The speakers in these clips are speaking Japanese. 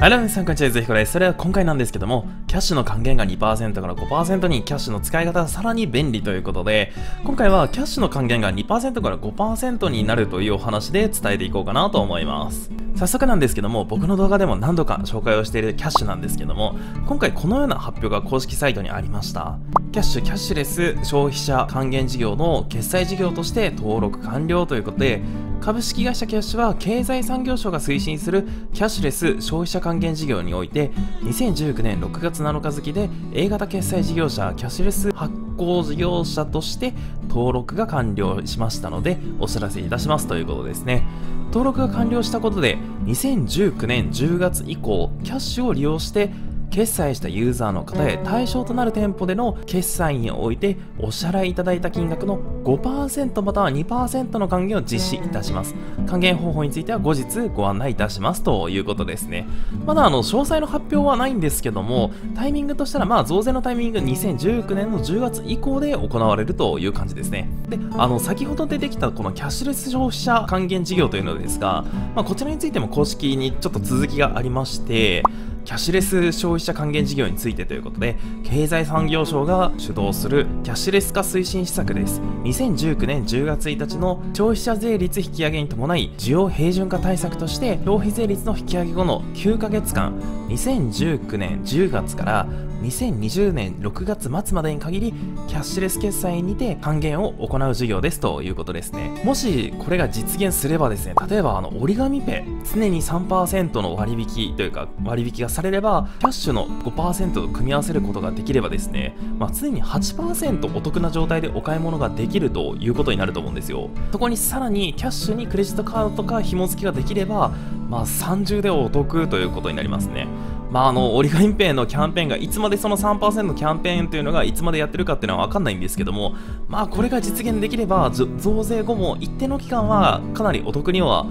はい、皆さんこんにちは、ぜひこれ。それは今回なんですけども、キャッシュの還元が2%から5%にキャッシュの使い方がさらに便利ということで、今回はキャッシュの還元が2%から5%になるというお話で伝えていこうかなと思います。早速なんですけども、僕の動画でも何度か紹介をしているキャッシュなんですけども、今回このような発表が公式サイトにありました。キャッシュキャッシュレス消費者還元事業の決済事業として登録完了ということで、株式会社キャッシュは経済産業省が推進するキャッシュレス消費者還元事業において2019年6月7日付で A 型決済事業者キャッシュレス発行事業者として登録が完了しましたのでお知らせいたしますということですね。登録が完了したことで2019年10月以降キャッシュを利用して決済したユーザーの方へ対象となる店舗での決済においてお支払いいただいた金額の5%または2%の還元を実施いたします。還元方法については後日ご案内いたしますということですね。まだあの詳細の発表はないんですけどもタイミングとしたらまあ増税のタイミング2019年の10月以降で行われるという感じですね。であの先ほど出てきたこのキャッシュレス消費者還元事業というのですが、まあ、こちらについても公式にちょっと続きがありましてキャッシュレス消費者還元事業についてということで、経済産業省が主導するキャッシュレス化推進施策です。2019年10月1日の消費者税率引き上げに伴い、需要平準化対策として消費税率の引き上げ後の9ヶ月間、2019年10月から2020年6月末までに限りキャッシュレス決済にて還元を行う事業ですということですね。もしこれが実現すればですね例えばあの折り紙ペ常に3%の割引というか割引がされればキャッシュの5%と組み合わせることができればですね、まあ、常に8%お得な状態でお買い物ができるということになると思うんですよ。そこにさらにキャッシュにクレジットカードとか紐付きができればまあ30でお得ということになりますね。まあ、あの、オリガインペイのキャンペーンがいつまでその3%のキャンペーンというのがいつまでやってるかっていうのは分かんないんですけども、まあ、これが実現できれば、増税後も一定の期間はかなりお得には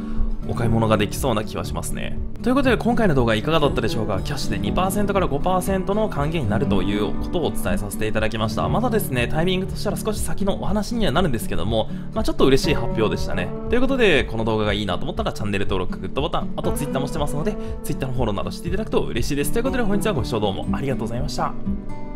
お買い物ができそうな気はしますね。ということで今回の動画いかがだったでしょうか？キャッシュで2%から5%の還元になるということをお伝えさせていただきました。まだですね、タイミングとしたら少し先のお話にはなるんですけども、まあ、ちょっと嬉しい発表でしたね。ということで、この動画がいいなと思ったらチャンネル登録、グッドボタン、あと Twitter もしてますので、Twitter のフォローなどしていただくと嬉しいです。ということで本日はご視聴どうもありがとうございました。